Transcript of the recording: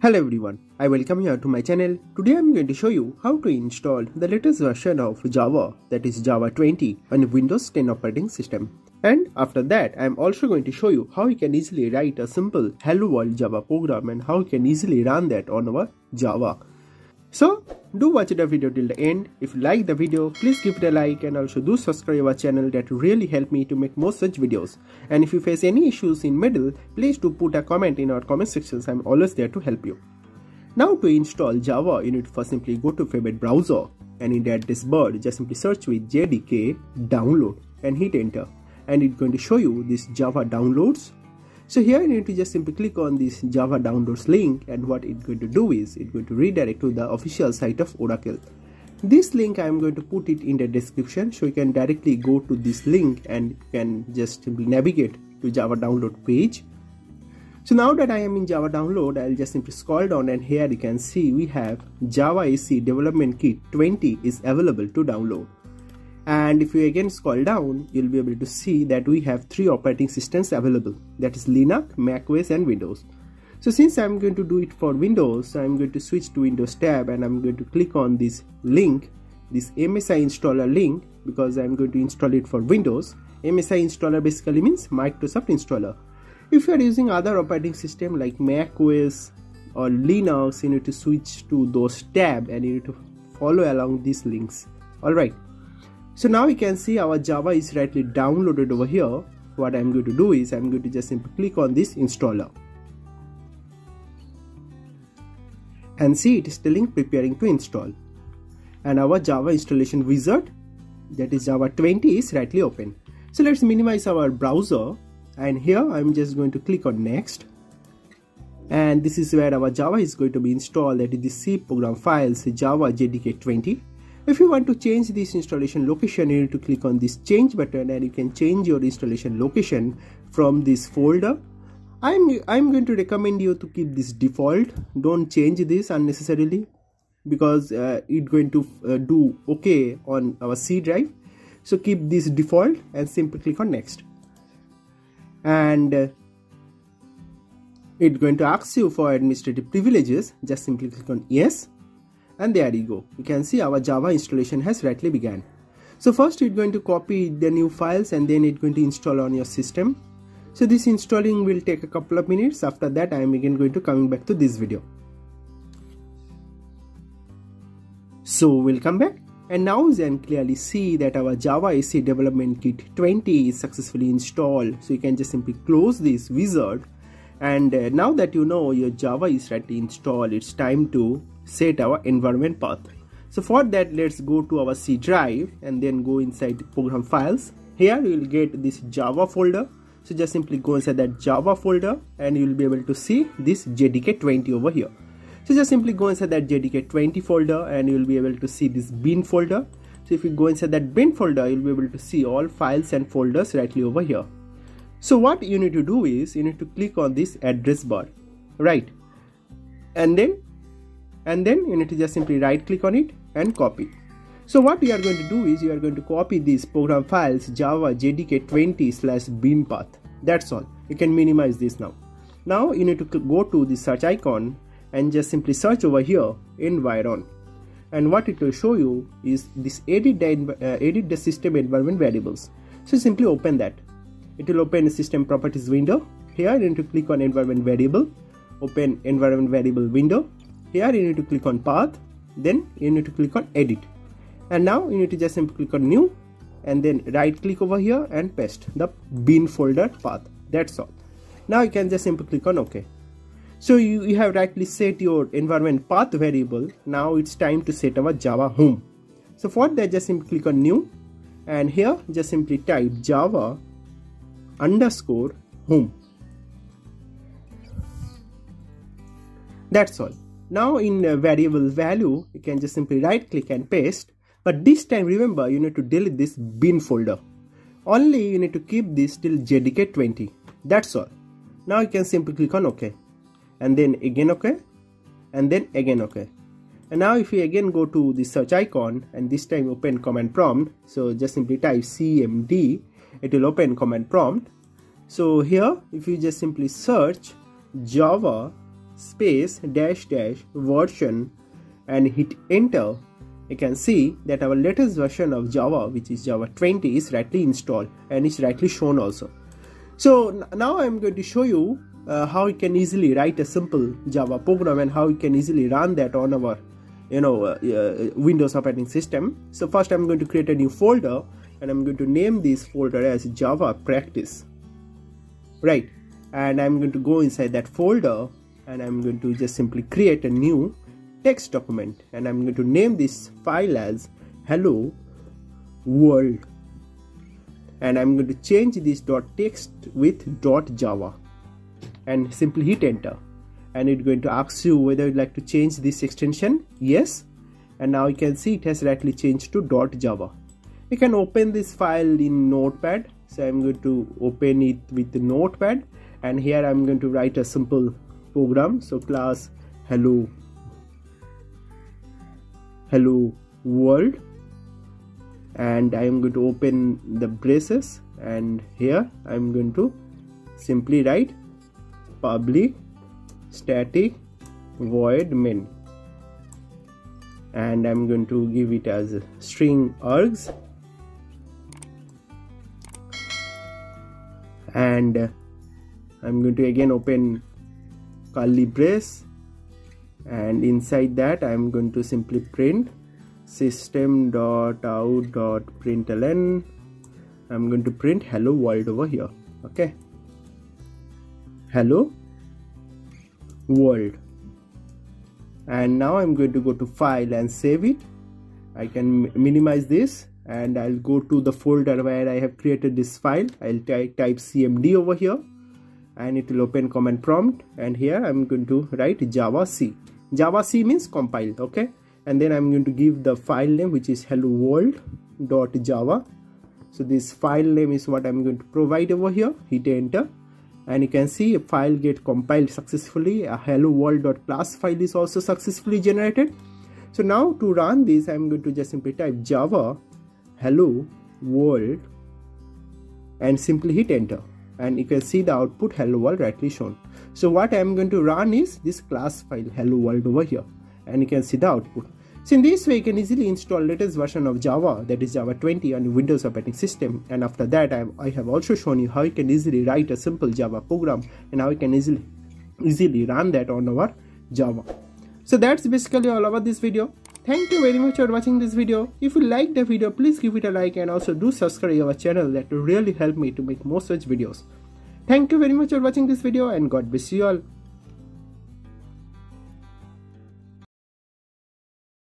Hello everyone, I welcome you to my channel. Today I am going to show you how to install the latest version of Java that is Java 20 on Windows 10 operating system. And after that I am also going to show you how you can easily write a simple hello world Java program and how you can easily run that on our Java. So do watch the video till the end. If you like the video, please give it a like and also do subscribe our channel that really help me to make more such videos. And if you face any issues in middle, please do put a comment in our comment sections. I'm always there to help you. Now to install Java, you need to first simply go to favorite browser and in the address bar just simply search with JDK download and hit enter and it's going to show you this Java downloads so here you need to just simply click on this Java downloads link and what it's going to do is it's going to redirect to the official site of Oracle. This link I'm going to put it in the description so you can directly go to this link and you can just simply navigate to Java download page. So now that I am in Java download, I'll just simply scroll down and here you can see we have Java SE development kit 20 is available to download and if you again scroll down you'll be able to see that we have three operating systems available that is Linux, macOS and Windows. So since I'm going to do it for Windows, I'm going to switch to Windows tab and I'm going to click on this link, this MSI installer link because I'm going to install it for Windows. MSI installer basically means Microsoft installer. If you are using other operating system like macOS or Linux, you need to switch to those tab and you need to follow along these links. Alright. So now you can see our Java is rightly downloaded over here. What I'm going to do is I'm going to just simply click on this installer. And see it is telling preparing to install. And our Java installation wizard that is Java 20 is rightly open. So let's minimize our browser and here I'm just going to click on next and this is where our Java is going to be installed that is the C program files Java JDK 20 if you want to change this installation location, you need to click on this change button and you can change your installation location from this folder. I'm, I'm going to recommend you to keep this default. Don't change this unnecessarily because uh, it's going to uh, do okay on our C drive. So keep this default and simply click on next. And uh, it's going to ask you for administrative privileges. Just simply click on yes and there you go. You can see our java installation has rightly began. So first it's going to copy the new files and then it's going to install on your system. So this installing will take a couple of minutes. After that i am again going to coming back to this video. So we'll come back. And now you can clearly see that our java SE development kit 20 is successfully installed. So you can just simply close this wizard and uh, now that you know your java is ready installed it's time to set our environment path. So for that let's go to our c drive and then go inside program files. Here you will get this java folder. So just simply go inside that java folder and you will be able to see this jdk 20 over here. So just simply go inside that jdk 20 folder and you will be able to see this bin folder. So if you go inside that bin folder you'll be able to see all files and folders rightly over here so what you need to do is you need to click on this address bar. Right. And then and then you need to just simply right click on it and copy. So what we are going to do is you are going to copy these program files java jdk 20 slash bin path that's all. You can minimize this now. Now you need to go to the search icon and just simply search over here environ and what it will show you is this edit uh, edit the system environment variables. So simply open that it will open system properties window. Here you need to click on environment variable. Open environment variable window. Here you need to click on path. Then you need to click on edit. And now you need to just simply click on new and then right click over here and paste the bin folder path. That's all. Now you can just simply click on ok. So you, you have rightly set your environment path variable. Now it's time to set our java home. So for that just simply click on new. And here just simply type java underscore home. That's all. Now in uh, variable value, you can just simply right click and paste. But this time remember you need to delete this bin folder. Only you need to keep this till JDK 20. That's all. Now you can simply click on OK. And then again OK. And then again OK. And now if we again go to the search icon and this time open command prompt. So just simply type cmd it will open command prompt so here if you just simply search java space dash dash version and hit enter you can see that our latest version of Java which is Java 20 is rightly installed and is rightly shown also. So now I'm going to show you uh, how you can easily write a simple Java program and how you can easily run that on our you know uh, uh, Windows operating system. So first I'm going to create a new folder and I'm going to name this folder as Java practice. Right. And I'm going to go inside that folder and I'm going to just simply create a new text document. And I'm going to name this file as hello world. And I'm going to change this dot text with dot java. And simply hit enter. And it's going to ask you whether you'd like to change this extension. Yes. And now you can see it has rightly changed to dot java you can open this file in notepad. So I'm going to open it with the notepad. And here I'm going to write a simple program. So class hello. Hello world. And I am going to open the braces. And here I am going to simply write public static void main and I'm going to give it as string args and uh, I'm going to again open curly brace. And inside that I'm going to simply print system dot out dot println I'm going to print hello world over here. Okay? Hello world. And now I'm going to go to file and save it. I can minimize this and I'll go to the folder where I have created this file. I'll type cmd over here. And it will open command prompt. And here I'm going to write java c. Java c means compile okay? And then I'm going to give the file name which is hello world dot java so this file name is what I'm going to provide over here. Hit enter. And you can see a file get compiled successfully. A hello world dot class file is also successfully generated. So now to run this I'm going to just simply type java hello world and simply hit enter. And you can see the output hello world rightly shown. So what i'm going to run is this class file hello world over here. And you can see the output. So in this way you can easily install latest version of java that is java 20 on windows operating system. And after that I'm, i have also shown you how you can easily write a simple java program and how you can easily easily run that on our java. So that's basically all about this video Thank you very much for watching this video. If you like the video, please give it a like and also do subscribe to our channel that will really help me to make more such videos. Thank you very much for watching this video and God bless you all.